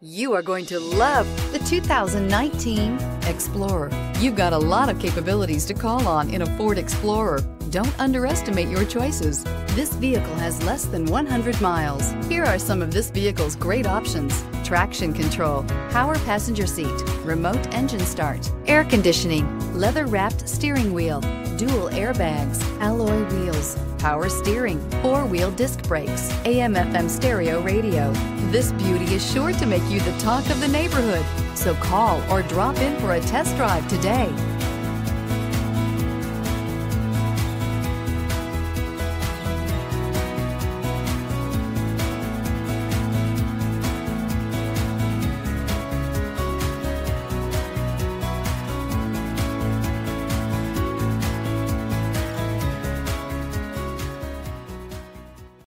You are going to love the 2019 Explorer. You've got a lot of capabilities to call on in a Ford Explorer. Don't underestimate your choices. This vehicle has less than 100 miles. Here are some of this vehicle's great options. Traction control, power passenger seat, remote engine start, air conditioning, leather wrapped steering wheel, dual airbags, alloy wheels, power steering, four-wheel disc brakes, AM FM stereo radio. This beauty is sure to make you the talk of the neighborhood. So call or drop in for a test drive today.